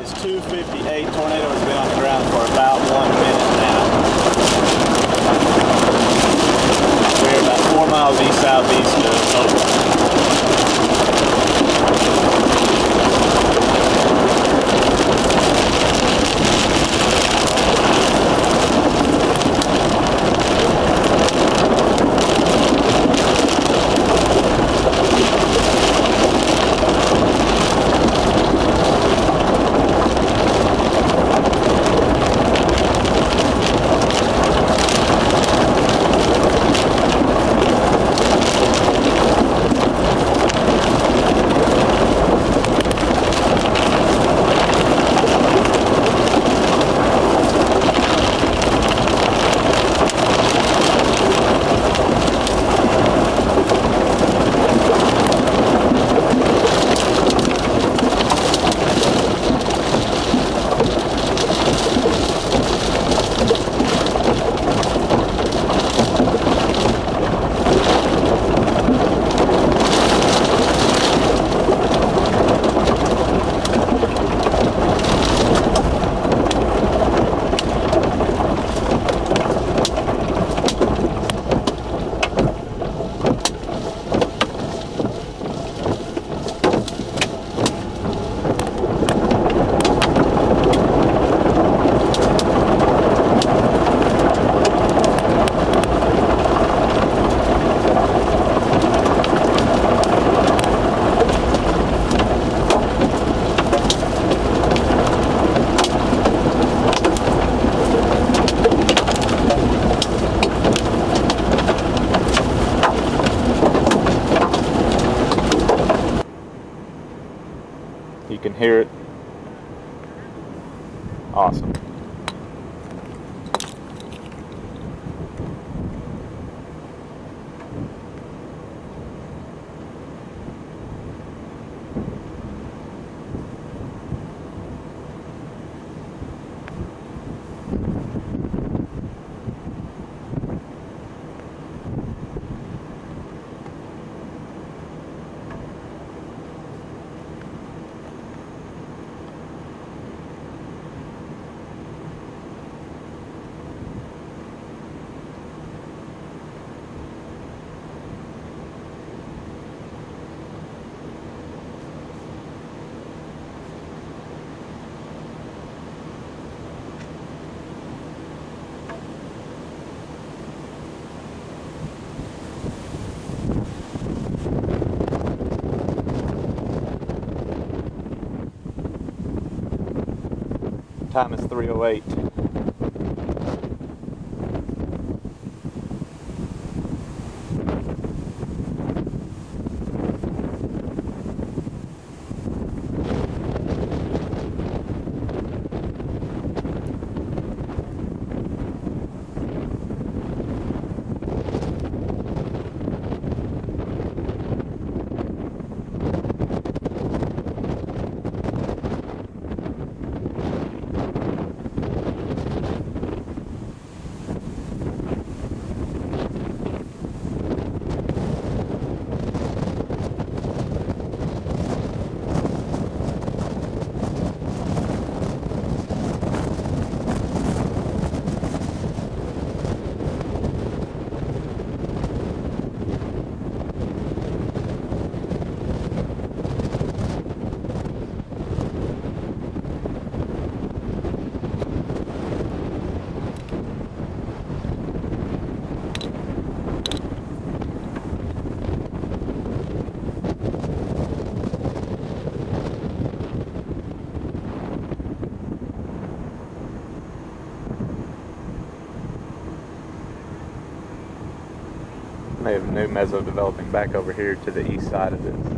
is 258. Tornado has been on the ground for about one minute You can hear it. Awesome. Time is 308. New meso developing back over here to the east side of this.